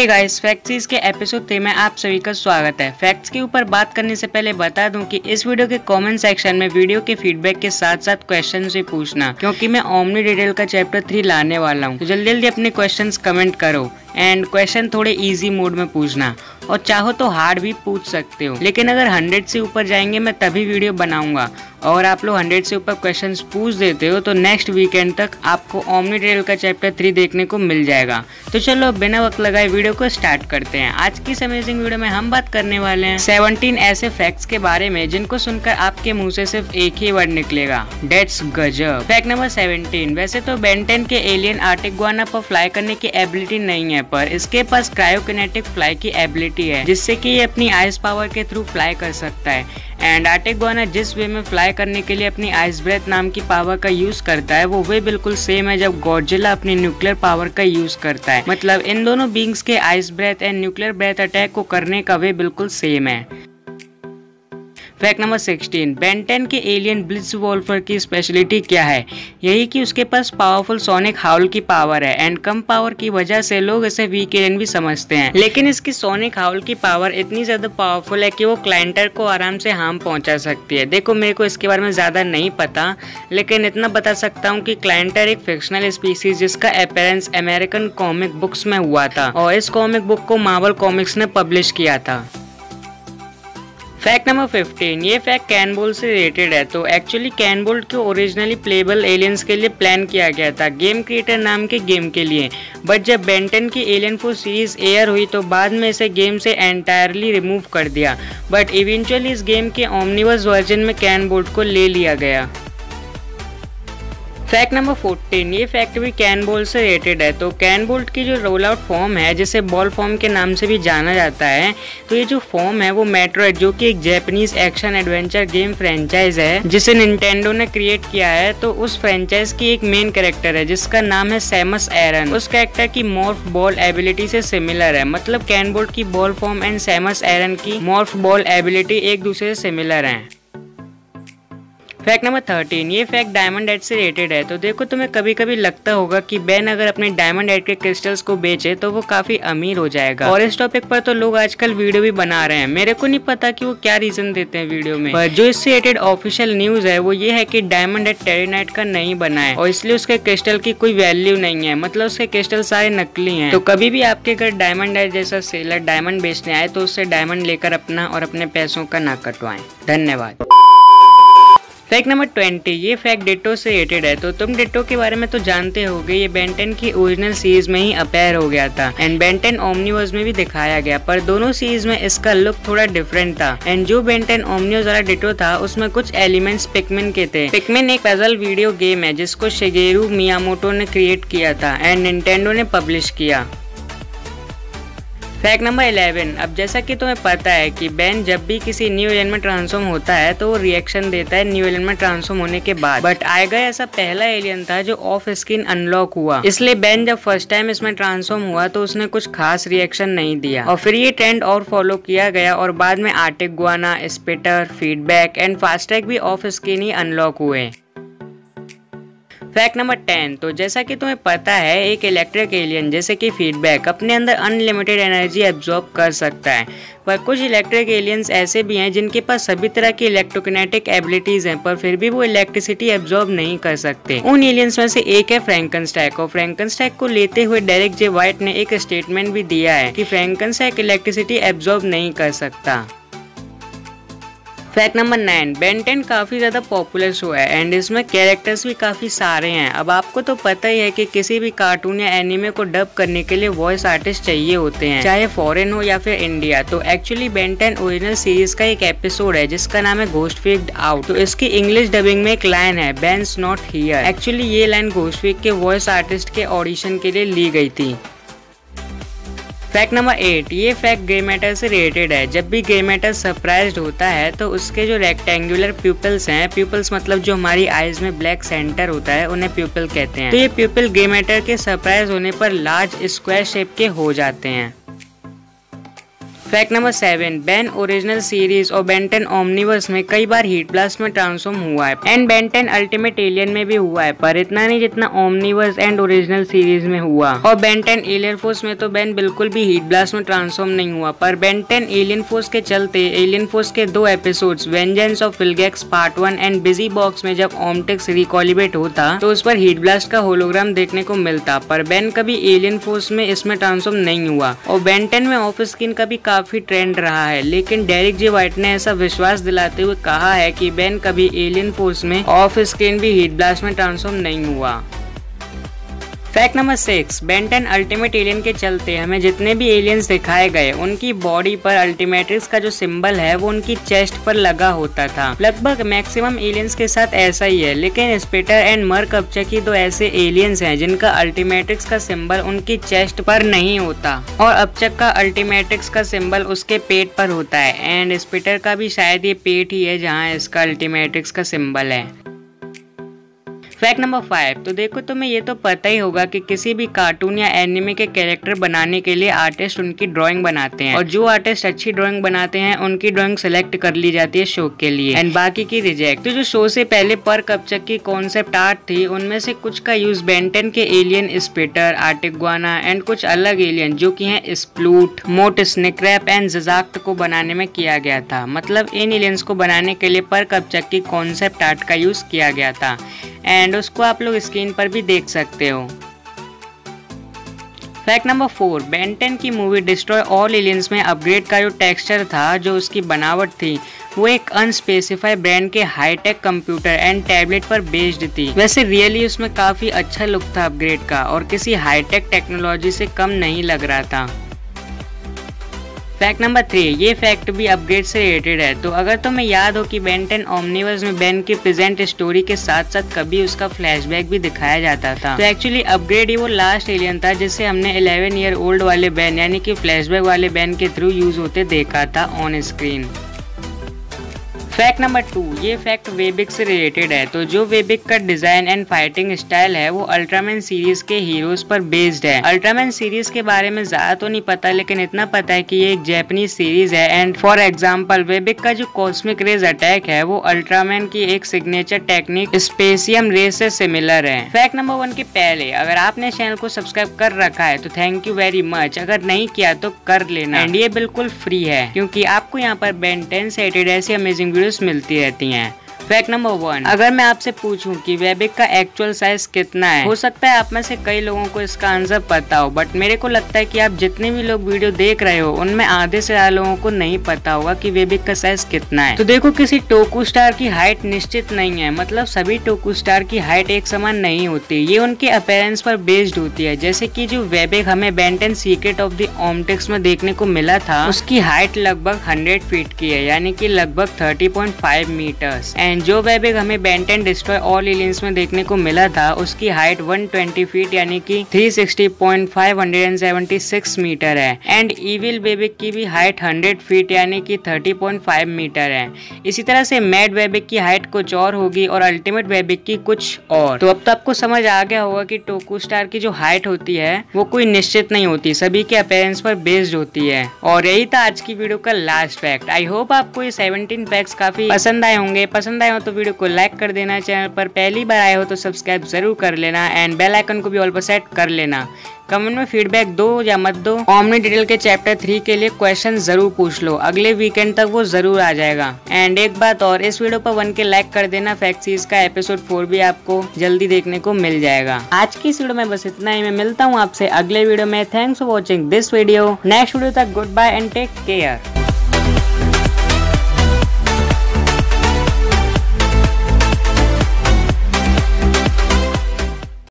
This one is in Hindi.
हे गाइस फैक्ट्रीज के एपिसोड थ्री में आप सभी का स्वागत है। फैक्ट्स के ऊपर बात करने से पहले बता दूँ कि इस वीडियो के कमेंट सेक्शन में वीडियो के फीडबैक के साथ साथ क्वेश्चन भी पूछना, क्योंकि मैं ओमनी डिटेल का चैप्टर थ्री लाने वाला हूँ। तो जल्दी जल्दी अपने क्वेश्चन कमेंट करो। एंड क्वेश्चन थोड़े इजी मोड में पूछना। और चाहो तो हार्ड भी पूछ सकते हो। लेकिन अगर हंड्रेड से ऊपर जाएँगे, मैं तभी वीडियो बनाऊँगा। और आप लोग हंड्रेड से ऊपर क्वेश्चन पूछ देते हो तो नेक्स्ट वीकेंड तक आपको ओमनी ट्रेल का चैप्टर थ्री देखने को मिल जाएगा। तो चलो, बिना वक्त लगाए वीडियो को स्टार्ट करते हैं। आज की इस अमेजिंग वीडियो में हम बात करने वाले हैं सेवनटीन ऐसे फैक्ट्स के बारे में, जिनको सुनकर आपके मुँह से सिर्फ़ एक ही वर्ड निकलेगा। डेट्स गजब। फैक्ट नंबर सेवनटीन वैसे तो बेंटेन के एलियन आर्टिक गुआना पर फ्लाई करने की एबिलिटी नहीं है। पर इसके पास क्रायोकिनेटिक फ्लाई की एबिलिटी है, जिससे कि ये अपनी आइस पावर के थ्रू फ्लाई कर सकता है। एंड आर्टिक गुआना जिस वे में फ्लाई करने के लिए अपनी आइस ब्रेथ नाम की पावर का यूज़ करता है, वो वे बिल्कुल सेम है जब गॉडजिला अपनी न्यूक्लियर पावर का यूज़ करता है। मतलब इन दोनों बींग्स के ice breath and nuclear breath attack को करने का वे बिल्कुल सेम है। Fact number sixteen, Ben Ten के एलियन ब्लिट्स वॉल्फर की स्पेशलिटी क्या है? यही कि उसके पास पावरफुल सोनिक हाउल की पावर है एंड कम पावर की वजह से लोग इसे वीक एलियन भी समझते हैं। लेकिन इसकी सोनिक हाउल की पावर इतनी ज़्यादा पावरफुल है कि वो क्लाइंटर को आराम से हार्म पहुँचा सकती है। देखो, मेरे को इसके बारे में ज़्यादा नहीं पता, लेकिन इतना बता सकता हूँ कि क्लाइंटर एक फिक्शनल स्पीसीज जिसका अपेरेंस अमेरिकन कॉमिक बुक्स में हुआ था और इस कॉमिक बुक को मार्वल कॉमिक्स ने पब्लिश किया था। फैक्ट नंबर 15 ये फैक्ट कैनबोल से रिलेटेड है तो एक्चुअली कैनबोल्ट को ओरिजिनली प्लेबल एलियंस के लिए प्लान किया गया था गेम क्रिएटर नाम के गेम के लिए। बट जब बेंटन की एलियन फोर सीरीज़ एयर हुई तो बाद में इसे गेम से एंटायरली रिमूव कर दिया। बट इवेंचुअली इस गेम के ओमनिवर्स वर्जन में कैनबोल्ट को ले लिया गया। फैक्ट नंबर 14 ये फैक्ट भी कैन बोल्ट से रिलेटेड है। तो कैन बोल्ट की जो रोल आउट फॉर्म है, जिसे बॉल फॉर्म के नाम से भी जाना जाता है तो ये जो फॉर्म है, वो मेट्रोइड जो कि एक Japanese action adventure game franchise है, जिसे निंटेंडो ने क्रिएट किया है तो उस फ्रेंचाइज की एक मेन कैरेक्टर है, जिसका नाम है सेमस एरन उस कैरेक्टर की मॉर्फ बॉल एबिलिटी से सिमिलर है। मतलब कैन बोल्ट की ball form and Samus Aran की मॉर्फ बॉल एबिलिटी एक दूसरे से सिमिलर है। फैक्ट नंबर थर्टीन ये फैक्ट डायमंड एड से रिलेटेड है। तो देखो तुम्हें कभी कभी लगता होगा कि बैन अगर अपने डायमंड एड के क्रिस्टल्स को बेचे तो वो काफ़ी अमीर हो जाएगा। और इस टॉपिक पर तो लोग आजकल वीडियो भी बना रहे हैं। मेरे को नहीं पता कि वो क्या रीजन देते हैं वीडियो में। पर जो इससे रिलेटेड ऑफिशियल न्यूज़ है, वो ये है की डायमंड एड टेरीनाइट का नहीं बना है। और इसलिए उसके क्रिस्टल की कोई वैल्यू नहीं है। मतलब उसके क्रिस्टल सारे नकली है। तो कभी भी आपके घर डायमंड एड जैसा सेलर डायमंड बेचने आए तो उससे डायमंड लेकर अपना और अपने पैसों का ना कटवाएँ। धन्यवाद। फैक्ट नंबर ट्वेंटी ये फैक्ट डिटो से रिलेटेड है। तो तुम डिटो के बारे में तो जानते हो ये बेंटन की ओरिजिनल सीरीज़ में ही अपेयर हो गया था। एंड बेंटेन ओमनीवर्स में भी दिखाया गया, पर दोनों सीरीज़ में इसका लुक थोड़ा डिफरेंट था। एंड जो बेंटन ओमनीवर्स वाला डिटो था, उसमें कुछ एलिमेंट्स पिकमिन के थे। पिकमिन एक पजल वीडियो गेम है, जिसको शिगेरू मियामोटो ने क्रिएट किया था एंड निंटेंडो ने पब्लिश किया। फैक्ट नंबर इलेवन अब जैसा कि तुम्हें पता है कि बैन जब भी किसी न्यू एलियन में ट्रांसफॉर्म होता है तो वो रिएक्शन देता है न्यू एलियन में ट्रांसफॉर्म होने के बाद। बट आएगा ऐसा पहला एलियन था जो ऑफ़ स्क्रीन अनलॉक हुआ। इसलिए बैन जब फ़र्स्ट टाइम इसमें ट्रांसफॉर्म हुआ तो उसने कुछ खास रिएक्शन नहीं दिया। और फिर ये ट्रेंड और फॉलो किया गया और बाद में Arctiguana Spitter Feedback and Fasttrack भी ऑफ़ स्क्रीन ही अनलॉक हुए। फैक्ट नंबर टेन तो जैसा कि तुम्हें पता है, एक इलेक्ट्रिक एलियन जैसे कि फीडबैक अपने अंदर अनलिमिटेड एनर्जी एब्जॉर्ब कर सकता है। पर कुछ इलेक्ट्रिक एलियंस ऐसे भी हैं जिनके पास सभी तरह की इलेक्ट्रोकिनेटिक एबिलिटीज हैं, पर फिर भी वो इलेक्ट्रिसिटी एब्जॉर्ब नहीं कर सकते। उन एलियंस में से एक है फ्रैंकनस्टैक और फ्रैंकनस्टैक को लेते हुए डायरेक्ट जे व्हाइट ने एक स्टेटमेंट भी दिया है कि फ्रैंकनस्टैक इलेक्ट्रिसिटी एब्जॉर्ब नहीं कर सकता। फैक्ट नंबर नाइन बेंटेन काफ़ी ज़्यादा पॉपुलर शो है एंड इसमें कैरेक्टर्स भी काफ़ी सारे हैं। अब आपको तो पता ही है कि किसी भी कार्टून या एनिमे को डब करने के लिए वॉइस आर्टिस्ट चाहिए होते हैं, चाहे फॉरेन हो या फिर इंडिया तो एक्चुअली बेंटेन ओरिजिनल सीरीज़ का एक एपिसोड है, जिसका नाम है घोस्ट फिक्ड आउट तो इसकी इंग्लिश डबिंग में एक लाइन है बैंस नॉट हियर एक्चुअली ये लाइन घोस्ट फिक के वॉइस आर्टिस्ट के ऑडिशन के लिए ली गई थी। फैक्ट नंबर एट ये फैक्ट ग्रे मैटर से रिलेटेड है। जब भी ग्रे मैटर सरप्राइज़ होता है तो उसके जो रेक्टेंगुलर प्यूपल्स हैं प्यूपल्स मतलब जो हमारी आईज में ब्लैक सेंटर होता है, उन्हें प्यूपल कहते हैं। तो ये प्यूपल ग्रे मैटर के सरप्राइज़ होने पर लार्ज स्क्वायर शेप के हो जाते हैं। Fact number seven Ben original series और बेंटन ओमनिवर्स में कई बार हीट ब्लास्ट में ट्रांसफॉर्म हुआ है। एंड बेंटन अल्टीमेट एलियन में भी हुआ है, पर इतना नहीं जितना ओमनिवर्स एंड ओरिजिनल सीरीज़ में हुआ। और बेंटन एलियन फोर्स में तो बेन बिल्कुल भी हीट ब्लास्ट में ट्रांसफॉर्म नहीं हुआ, पर बेंटन एलियन फोर्स के चलते एलियन फोर्स के दो episode vengeance of Vilgax part one and busy box में जब ओमटेक्स रिकॉलिबेट होता तो उस पर हीट ब्लास्ट का होलोग्राम देखने को मिलता, पर बेन कभी एलियन फोर्स में इसमें ट्रांसफॉर्म नहीं हुआ। और बेंटन में ऑफ़ स्किन का भी काफ़ी ट्रेंड रहा है। लेकिन डेरिक जी व्हाइट ने ऐसा विश्वास दिलाते हुए कहा है कि बेन कभी एलियन फोर्स में ऑफ़ स्क्रीन भी हीट ब्लास्ट में ट्रांसफॉर्म नहीं हुआ। Fact number six Ben ten Ultimate Alien के चलते हमें जितने भी एलियंस दिखाए गए, उनकी बॉडी पर अल्टीमेट्रिक्स का जो सिंबल है, वो उनकी चेस्ट पर लगा होता था। लगभग मैक्सिमम एलियंस के साथ ऐसा ही है, लेकिन स्पेटर एंड मर्क अपचकी दो ऐसे एलियंस हैं, जिनका अल्टीमेट्रिक्स का सिंबल उनकी चेस्ट पर नहीं होता। और अपचक का अल्टीमेट्रिक्स का सिंबल उसके पेट पर होता है एंड स्पेटर का भी शायद ये पेट ही है जहाँ इसका अल्टीमेट्रिक्स का सिंबल है। फैक्ट नंबर फाइव तो देखो तुम्हें ये तो पता ही होगा कि किसी भी कार्टून या एनिमे के कैरेक्टर बनाने के लिए आर्टिस्ट उनकी ड्राइंग बनाते हैं। और जो आर्टिस्ट अच्छी ड्राइंग बनाते हैं, उनकी ड्राइंग सेलेक्ट कर ली जाती है शो के लिए। एंड बाकी की रिजेक्ट तो जो शो से पहले पर कपचक की कॉन्सेप्ट आर्ट थी, उनमें से कुछ का यूज़ बेंटन के एलियन स्पेटर आर्टिकवाना एंड कुछ अलग एलियन जो की है स्प्लूट मोट स्निक्रैप एंड जजाक्ट को बनाने में किया गया था। मतलब इन एलियंस को बनाने के लिए पर कपचक की कॉन्सेप्ट आर्ट का यूज़ किया गया था। एंड उसको आप लोग स्क्रीन पर भी देख सकते हो। Fact number four Ben ten की मूवी डिस्ट्रॉय ऑल एलियंस में अपग्रेड का जो टेक्सचर था, जो उसकी बनावट थी, वो एक अनस्पेसिफाइड ब्रांड के hi tech computer and tablet पर बेस्ड थी। वैसे रियली उसमें काफ़ी अच्छा लुक था अपग्रेड का, और किसी हाईटेक टेक्नोलॉजी से कम नहीं लग रहा था। फैक्ट नंबर थ्री ये फैक्ट भी अपग्रेड से रिलेटेड है। तो अगर तुम्हें याद हो कि बेंटन ओमनिवर्स में बेन की प्रेजेंट स्टोरी के साथ साथ कभी उसका फ्लैशबैक भी दिखाया जाता था। तो एक्चुअली अपग्रेड ही वो लास्ट एलियन था, जिसे हमने 11 ईयर ओल्ड वाले बैन यानी कि फ्लैशबैक वाले बैन के थ्रू यूज़ होते देखा था on screen fact number two ये फैक्ट वेबिक से रिलेटेड है। तो जो वेबिक का डिज़ाइन एंड फाइटिंग स्टाइल है, वो अल्ट्रामैन सीरीज़ के हीरोज पर बेस्ड है। अल्ट्रामैन सीरीज़ के बारे में ज़्यादा तो नहीं पता, लेकिन इतना पता है कि ये एक जैपनीज सीरीज़ है। And for example Way Big का जो कॉस्मिक रेज अटैक है, वो अल्ट्रामैन की एक सिग्नेचर टेक्निक स्पेसियम रेज से सिमिलर है। फैक्ट नंबर वन के पहले, अगर आपने चैनल को सब्सक्राइब कर रखा है तो थैंक यू वेरी मच अगर नहीं किया तो कर लेना। एंड ये बिल्कुल फ्री है, क्योंकि आपको यहाँ पर बेंटेन से ऐसी अमेजिंग वीडियोस मिलती रहती हैं। फैक्ट नंबर वन अगर मैं आपसे पूछूँ कि वेबिक का एक्चुअल साइज़ कितना है, हो सकता है आप में से कई लोगों को इसका आंसर पता हो बट मेरे को लगता है कि आप जितने भी लोग वीडियो देख रहे हो, उनमें आधे से ज़्यादा लोगों को नहीं पता होगा कि वेबिक का साइज़ कितना है। तो देखो किसी टोकू स्टार की हाइट निश्चित नहीं है मतलब सभी टोकू स्टार की हाइट एक समान नहीं होती। ये उनके अपेरेंस पर बेस्ड होती है। जैसे की जो वेबिक हमें Ben ten secret of the Omnitrix में देखने को मिला था, उसकी हाइट लगभग हंड्रेड फीट की है, यानी कि लगभग thirty point five meters and and जो वेबिक हमें बेंटन डिस्ट्रॉय ऑल एलियंस में देखने को मिला था, उसकी हाइट 120 फीट यानी कि 360.576 मीटर है। एंड इविल बेबिक की भी हाइट 100 फीट यानी कि 30.5 मीटर है। इसी तरह से मैड वेबिक की हाइट कुछ और होगी और अल्टीमेट वेबिक की कुछ और। तो अब तो आपको समझ आ गया होगा कि टोकू स्टार की जो हाइट होती है, वो कोई निश्चित नहीं होती। सभी के अपेरेंस पर बेस्ड होती है। और यही था आज की वीडियो का लास्ट फैक्ट आई होप आपको ये सेवनटीन फैक्ट काफ़ी पसंद आए होंगे। पसंद आए आए हो तो वीडियो को लाइक कर देना, चैनल पर पहली बार आए हो तो सब्सक्राइब ज़रूर कर लेना एंड बेल आइकन को भी ऑल पर सेट कर लेना। कमेंट में फीडबैक दो या मत दो। ऑमनी डिटेल के चैप्टर थ्री के लिए क्वेश्चन ज़रूर पूछ लो। अगले वीकेंड तक वो ज़रूर आ जाएगा। एंड एक बात और, इस वीडियो पर वन के लाइक कर देना फैक्सीज का एपिसोड फोर भी आपको जल्दी देखने को मिल जाएगा। आज की इस वीडियो में बस इतना ही, मैं मिलता हूँ आपसे अगले वीडियो में। Thanks for watching this video next video तक good bye and take care